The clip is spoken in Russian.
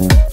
Thank